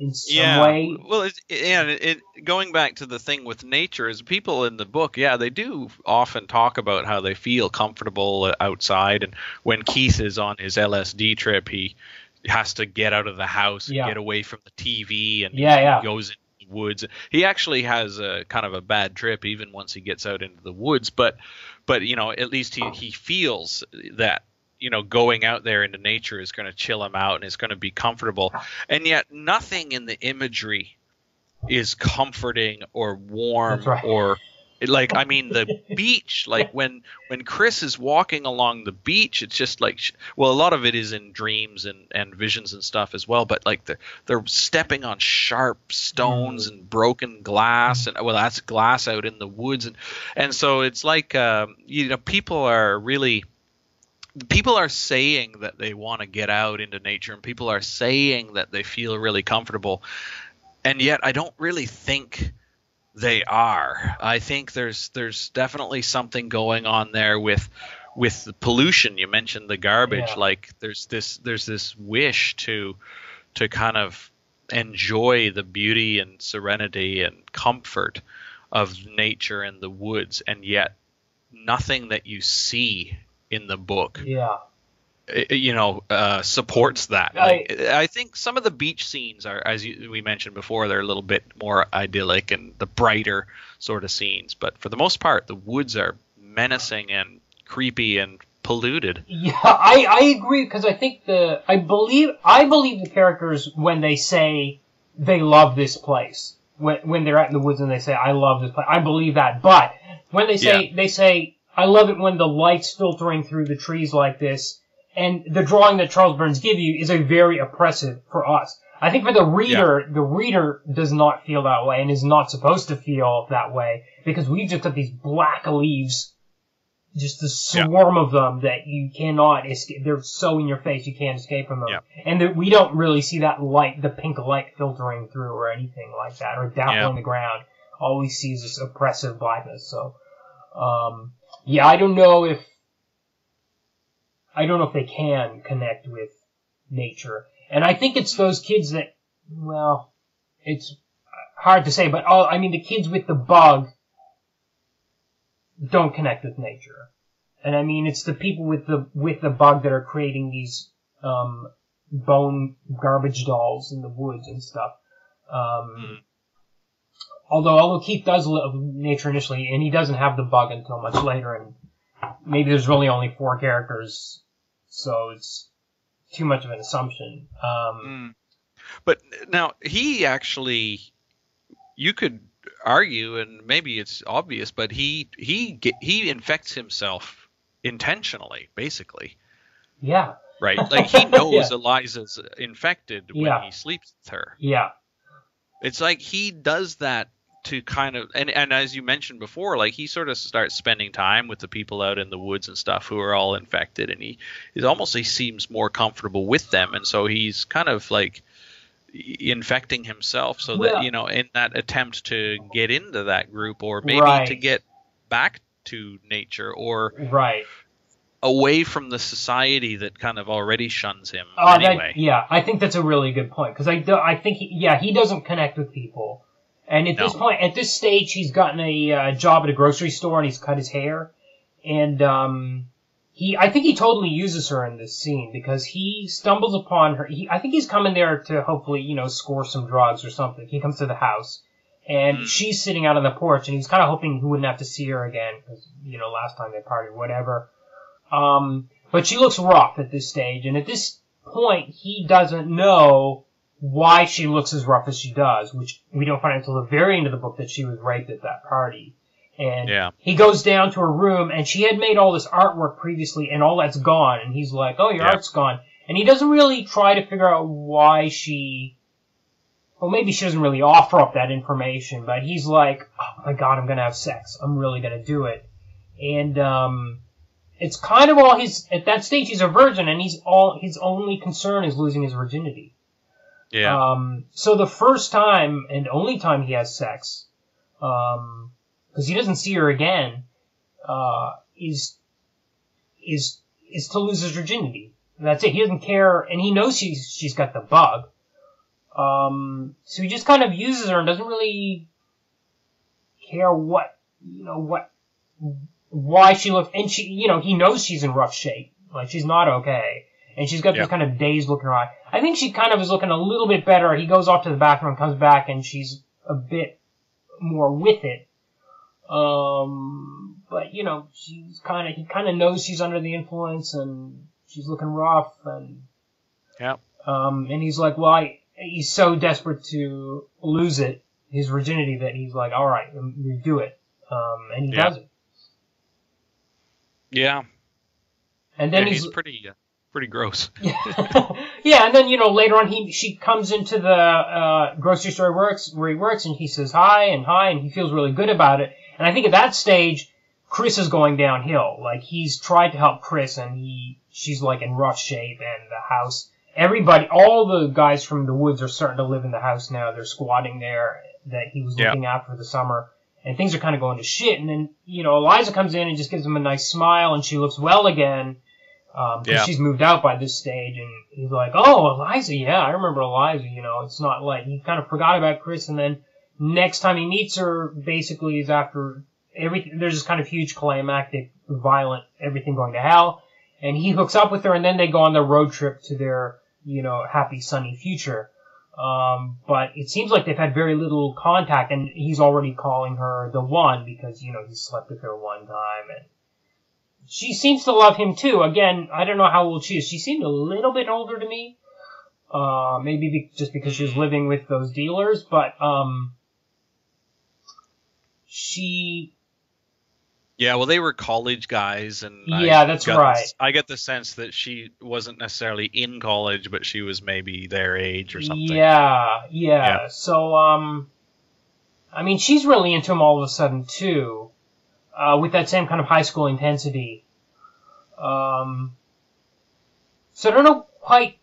in some yeah. way. Well, it's, and it, it going back to the thing with nature is people in the book, yeah, they do often talk about how they feel comfortable outside, and when Keith is on his LSD trip, he has to get out of the house and Yeah. get away from the TV, and Yeah, he yeah. goes into the woods. He actually has a kind of a bad trip even once he gets out into the woods, but but you know at least he he feels that you know going out there into nature is going to chill him out and it's going to be comfortable. And yet nothing in the imagery is comforting or warm right. or like i mean the beach like when when chris is walking along the beach it's just like well a lot of it is in dreams and and visions and stuff as well but like they're, they're stepping on sharp stones and broken glass and well that's glass out in the woods. And and so it's like um you know people are really people are saying that they want to get out into nature and people are saying that they feel really comfortable and yet I don't really think they are. I think there's there's definitely something going on there with with the pollution. You mentioned the garbage. Yeah. Like there's this there's this wish to to kind of enjoy the beauty and serenity and comfort of nature and the woods, and yet nothing that you see in the book Yeah. you know uh, supports that. I- Like, I think some of the beach scenes are, as you, we mentioned before, they're a little bit more idyllic and the brighter sort of scenes. But for the most part, the woods are menacing and creepy and polluted. Yeah, I, I agree because I think the I believe I believe the characters when they say they love this place when when they're out in the woods and they say I love this place I believe that but when they say they say I love it when the light's filtering through the trees like this and the drawing that Charles Burns give you is a very oppressive for us. I think for the reader, the reader does not feel that way and is not supposed to feel that way because we've just got these black leaves just a Yeah. swarm of them that you cannot escape. They're so in your face you can't escape from them. Yeah. And that we don't really see that light, the pink light filtering through or anything like that, or dappling Yeah. the ground. All we see is this oppressive blackness. So, um, yeah, I don't know if I don't know if they can connect with nature, and I think it's those kids that, well, it's hard to say, but all I mean the kids with the bug don't connect with nature. And I mean, it's the people with the with the bug that are creating these um, bone garbage dolls in the woods and stuff. Um, Mm. Although, although Keith does love nature initially, and he doesn't have the bug until much later, and maybe there's really only four characters, so it's too much of an assumption. Um, Mm. But now he actually, you could argue, and maybe it's obvious, but he he he infects himself intentionally, basically, yeah, right? Like he knows Yeah. Eliza's infected when Yeah. he sleeps with her. yeah, It's like he does that to kind of and and as you mentioned before, like he sort of starts spending time with the people out in the woods and stuff who are all infected, and he is almost he seems more comfortable with them, and so he's kind of like infecting himself so Well- that you know in that attempt to get into that group or maybe Right. to get back to nature or right. Away from the society that kind of already shuns him Oh, anyway that, yeah, I think that's a really good point because I, do, I think he, yeah he doesn't connect with people, and at this point, at this stage, he's gotten a uh, job at a grocery store and he's cut his hair, and um, he I think he totally uses her in this scene because he stumbles upon her. He, I think he's coming there to hopefully you know score some drugs or something. He comes to the house. And Hmm. she's sitting out on the porch, and he's kind of hoping he wouldn't have to see her again, because, you know, last time they partied, whatever. Um, but she looks rough at this stage, and at this point, he doesn't know why she looks as rough as she does, which we don't find until the very end of the book that she was raped at that party. And Yeah. he goes down to her room, and she had made all this artwork previously, and all that's gone. And he's like, "Oh, your Yeah. art's gone," and he doesn't really try to figure out why she. Well, maybe she doesn't really offer up that information, but he's like, "Oh my god, I'm gonna have sex. I'm really gonna do it," and um, it's kind of all he's at that stage. He's a virgin, and he's all his only concern is losing his virginity. yeah Um, so the first time and only time he has sex, um, because he doesn't see her again, uh, is is is to lose his virginity. That's it. He doesn't care, and he knows she's she's got the bug. Um, so he just kind of uses her and doesn't really care what you know what why she looks, and she you know he knows she's in rough shape, like she's not okay, and she's got Yeah. this kind of dazed look in her eye. I think she kind of is looking a little bit better. He goes off to the bathroom, comes back, and she's a bit more with it. Um, but you know, she's kind of he kind of knows she's under the influence, and she's looking rough, and yeah um, and he's like, well, I, he's so desperate to lose it, his virginity, that he's like, all right, we do it, um, and he Yeah. does it, yeah and then yeah, he's, he's pretty uh, pretty gross yeah, and then you know later on he she comes into the uh, grocery store works where he works and he says hi and hi and he feels really good about it. And I think at that stage Chris is going downhill. Like he's tried to help Chris and he she's like in rough shape and the house everybody all the guys from the woods are starting to live in the house now. They're squatting there that he was Yeah. looking after the summer. And things are kind of going to shit. And then, you know, Eliza comes in and just gives him a nice smile and she looks well again um, Yeah. she's moved out by this stage, and he's like, "Oh, Eliza, yeah, I remember Eliza." You know, it's not like he kind of forgot about Chris, and then next time he meets her, basically is after everything. There's this kind of huge climactic violent everything going to hell. And he hooks up with her, and then they go on the road trip to their you know happy sunny future. Um, but it seems like they've had very little contact, and he's already calling her the one because you know he slept with her one time, and she seems to love him too. Again, I don't know how old she is. She seemed a little bit older to me. Uh, maybe be, just because she was living with those dealers, but um, she Yeah, well, they were college guys, and Yeah, I that's right. this- I get the sense that she wasn't necessarily in college, but she was maybe their age or something. Yeah, yeah, Yeah. So, um, I mean, she's really into him all of a sudden too, uh, with that same kind of high school intensity. Um, so I don't know quite,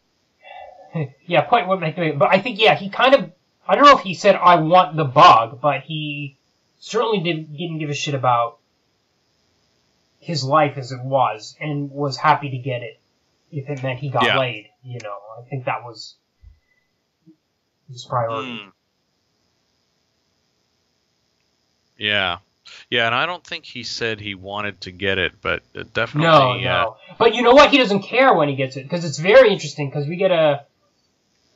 yeah, quite what make it, but I think yeah, he kind of, I don't know if he said I want the bug, but he certainly didn't didn't give a shit about his life as it was, and was happy to get it if it meant he got Yeah. laid. You know, I think that was his priority. Hmm. Yeah, yeah, and I don't think he said he wanted to get it, but it No, definitely. uh, no. But you know what? He doesn't care when he gets it because it's very interesting because we get a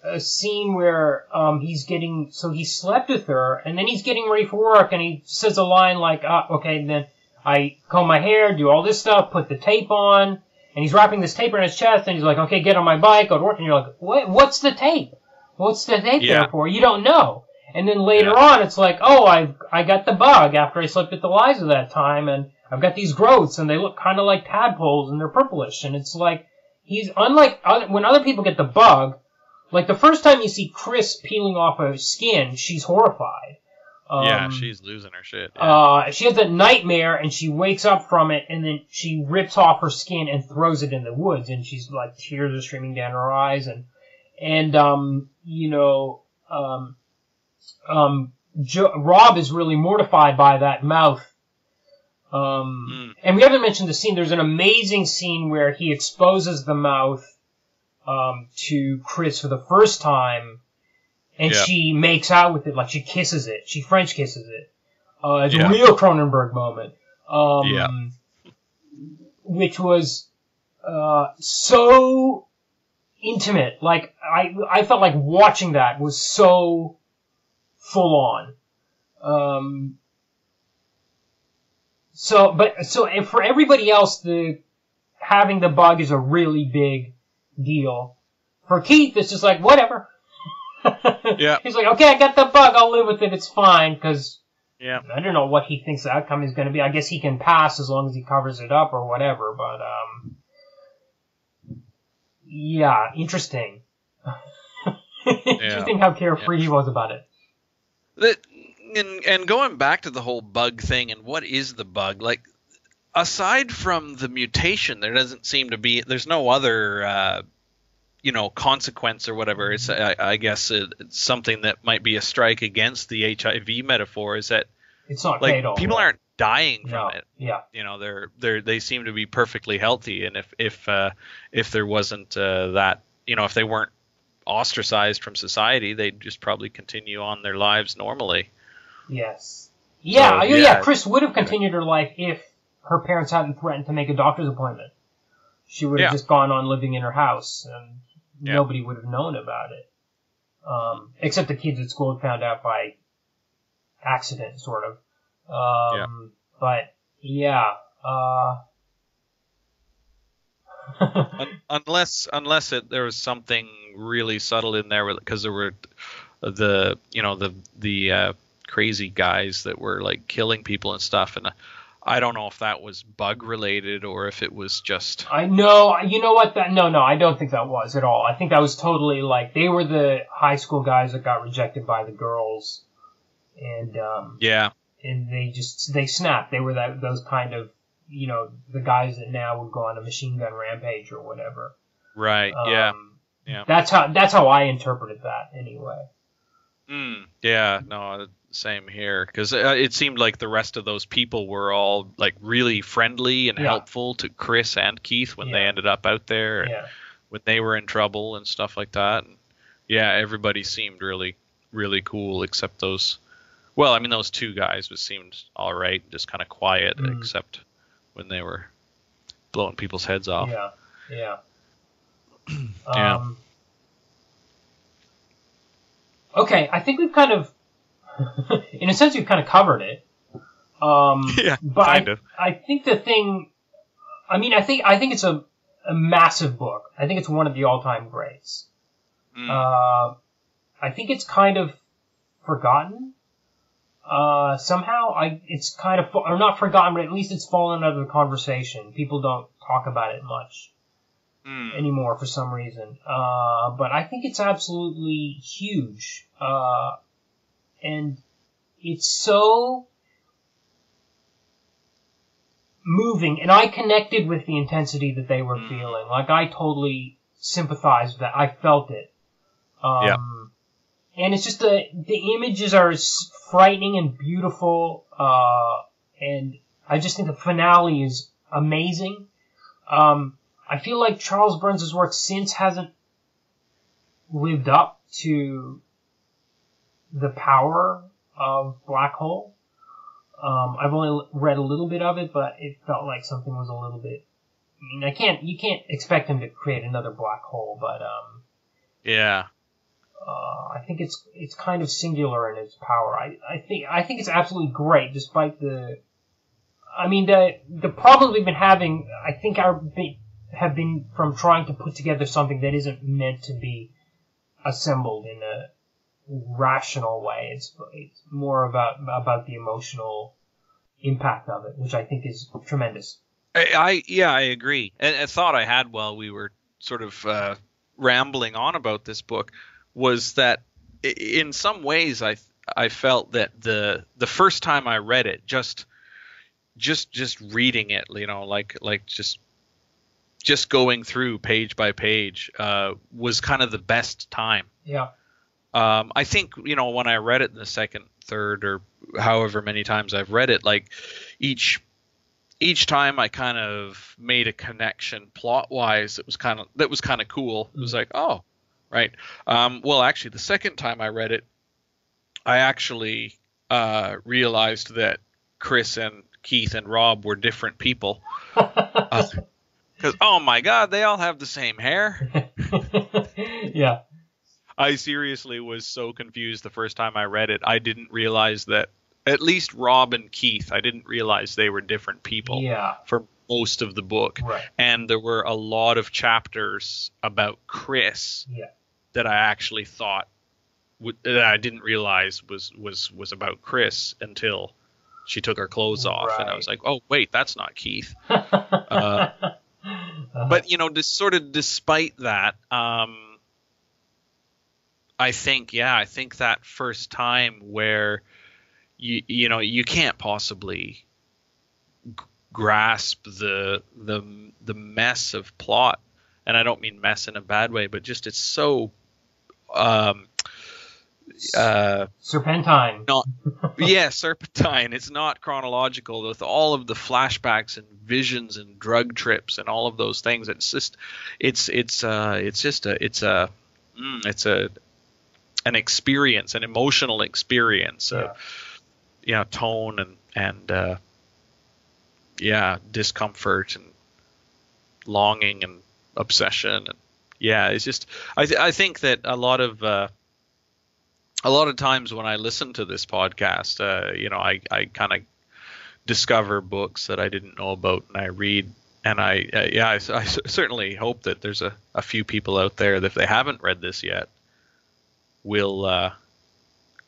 a scene where um, he's getting so he slept with her and then he's getting ready for work and he says a line like, uh, "Okay, then I comb my hair, do all this stuff, put the tape on." And he's wrapping this tape around his chest, and he's like, "Okay, get on my bike, go to work." And you're like, "What? What's the tape? What's the tape Yeah. there for?" You don't know. And then later Yeah. on, it's like, "Oh, I've I got the bug after I slept with Eliza that time, and I've got these growths, and they look kind of like tadpoles, and they're purplish." And it's like he's unlike other, when other people get the bug. Like the first time you see Chris peeling off her skin, she's horrified. Yeah, Um, she's losing her shit. yeah. uh, she has a nightmare and she wakes up from it and then she rips off her skin and throws it in the woods and she's like tears are streaming down her eyes and and um you know um um jo- Rob is really mortified by that mouth. Um, Mm. and we haven't mentioned the scene. There's an amazing scene where he exposes the mouth um, to Chris for the first time, and Yeah. she makes out with it like she kisses it. She French kisses it. Uh, it's Yeah. a real Cronenberg moment. Um, Yeah. Which was uh, so intimate. Like I, I felt like watching that was so full on. Um, so, but so and for everybody else, the having the bug is a really big deal. For Keith, it's just like whatever. Yeah. He's like, okay, I got the bug. I'll live with it. It's fine because yeah. I don't know what he thinks the outcome is going to be. I guess he can pass as long as he covers it up or whatever. But um, yeah, interesting. interesting how carefree he was about it. That and and going back to the whole bug thing and what is the bug like aside from the mutation there doesn't seem to be there's no other uh, you know consequence or whatever it's I, I guess it, it's something that might be a strike against the HIV metaphor is that It's not like people aren't dying from no. it Yeah. you know they're they're they seem to be perfectly healthy and if if uh, if there wasn't uh, that you know if they weren't ostracized from society they'd just probably continue on their lives normally Yes. Yeah, So, yeah, yeah. yeah. Chris would have continued her life if her parents hadn't threatened to make a doctor's appointment. She would have Yeah. just gone on living in her house, and Yeah. nobody would have known about it. Um, except the kids at school had found out by accident, sort of. Um, But yeah. Uh, unless unless it, there was something really subtle in there because there were the you know the the uh, crazy guys that were like killing people and stuff and uh, I don't know if that was bug related or if it was just I know. You know what? That no, no. I don't think that was at all. I think that was totally like they were the high school guys that got rejected by the girls, and um, yeah and they just they snapped. They were that those kind of you know the guys that now would go on a machine gun rampage or whatever. right Um, yeah yeah. That's how that's how I interpreted that anyway. Mm, yeah no same here because uh, it seemed like the rest of those people were all like really friendly and Yeah. helpful to Chris and Keith when they ended up out there Yeah. when they were in trouble and stuff like that. And yeah, everybody seemed really, really cool except those. Well, I mean, those two guys was seemed all right, just kind of quiet, Mm. except when they were blowing people's heads off. Yeah, yeah. Yeah. Um, okay, I think we've kind of, in a sense, we've kind of covered it. Um, Yeah, but kind I, of. I think the thing, I mean, I think I think it's a, a massive book. I think it's one of the all-time greats. Mm. Uh, I think it's kind of forgotten. Uh, somehow, I it's kind of or not forgotten, but at least it's fallen out of the conversation. People don't talk about it much Mm. anymore for some reason. Uh, but I think it's absolutely huge. Uh, and it's so moving. And I connected with the intensity that they were Mm. feeling. Like, I totally sympathized with that. I felt it. Um, Yeah. And it's just the, the images are frightening and beautiful. Uh, and I just think the finale is amazing. Um, I feel like Charles Burns' work since hasn't lived up to the power of Black Hole. Um, I've only read a little bit of it, but it felt like something was a little bit. I mean, I can't. You can't expect him to create another black hole, but um, Yeah. uh, I think it's it's kind of singular in its power. I, I think I think it's absolutely great, despite the. I mean the the problems we've been having. I think are have been from trying to put together something that isn't meant to be assembled in a rational way. It's it's more about about the emotional impact of it, which I think is tremendous. I, I yeah, I agree. And a thought I had while we were sort of uh, rambling on about this book was that in some ways I I felt that the the first time I read it, just just just reading it, you know, like like just just going through page by page, uh, was kind of the best time. Yeah, Um, I think you know when I read it in the second, third, or however many times I've read it, like each each time I kind of made a connection plot wise. It was kind of that was kind of cool. It was like oh, right. Um, well, actually, the second time I read it, I actually uh, realized that Chris and Keith and Rob were different people. Because oh my God, they all have the same hair. yeah, I seriously was so confused the first time I read it. I didn't realize that at least Rob and Keith, I didn't realize they were different people yeah, for most of the book. right, And there were a lot of chapters about Chris yeah, that I actually thought would, that I didn't realize was was was about Chris until she took her clothes off and I was like, "Oh, wait, that's not Keith." uh, but you know, just sort of despite that, um, I think, yeah, I think that first time where you you know you can't possibly g- grasp the the the mess of plot, and I don't mean mess in a bad way, but just it's so. Um, uh, Serpentine. not yeah serpentine it's not chronological with all of the flashbacks and visions and drug trips and all of those things it's just it's it's uh it's just a it's a mm, it's a an experience an emotional experience Yeah. of you know tone and and uh yeah discomfort and longing and obsession and yeah it's just i th- i think that a lot of uh a lot of times when I listen to this podcast, uh, you know, I, I kind of discover books that I didn't know about and I read. And I, uh, yeah, I, I certainly hope that there's a, a few people out there that if they haven't read this yet, will uh,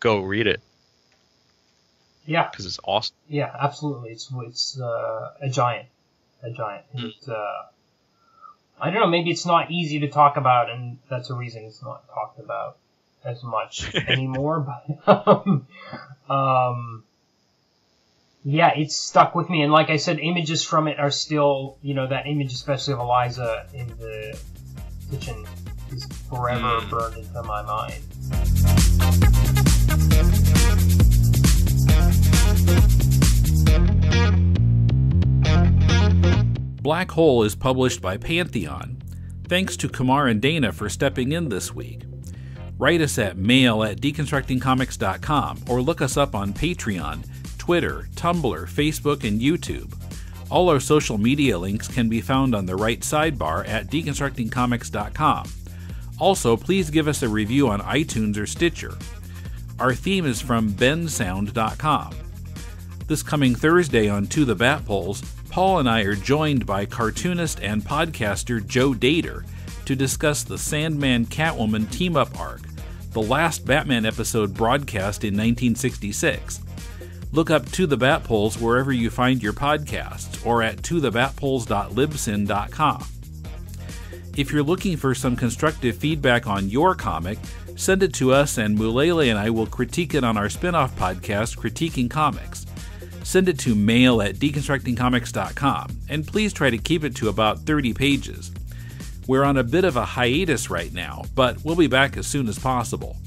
go read it Yeah, because it's awesome. yeah, absolutely. It's it's uh, a giant, a giant. Hmm. It's, uh, I don't know. Maybe it's not easy to talk about, and that's a reason it's not talked about as much anymore. But um, um, yeah, it's stuck with me. And like I said, images from it are still, you know, that image, especially of Eliza in the kitchen, is forever Hmm. burned into my mind. Black Hole is published by Pantheon. Thanks to Kumar and Dana for stepping in this week. Write us at mail at deconstructingcomics.com or look us up on Patreon, Twitter, Tumblr, Facebook, and YouTube. All our social media links can be found on the right sidebar at deconstructingcomics.com. Also, please give us a review on iTunes or Stitcher. Our theme is from bensound.com. This coming Thursday on To the Bat Poles, Paul and I are joined by cartoonist and podcaster Joe Dator to discuss the Sandman Catwoman team up arc, the last Batman episode broadcast in 1966. Look up To the Bat Poles wherever you find your podcasts or at tothebatpoles.libsyn.com. If you're looking for some constructive feedback on your comic, send it to us and Mulele and I will critique it on our spin off podcast, Critiquing Comics. Send it to mail at deconstructingcomics.com and please try to keep it to about 30 pages. We're on a bit of a hiatus right now, but we'll be back as soon as possible.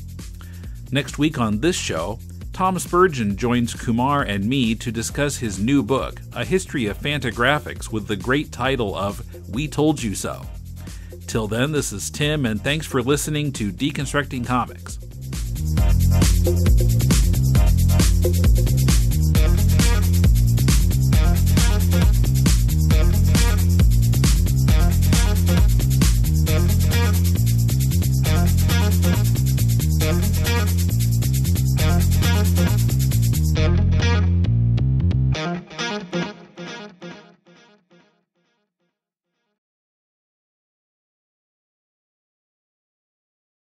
Next week on this show, Tom Spurgeon joins Kumar and me to discuss his new book, A History of Fantagraphics, with the great title of We Told You So. Till then, this is Tim, and thanks for listening to Deconstructing Comics.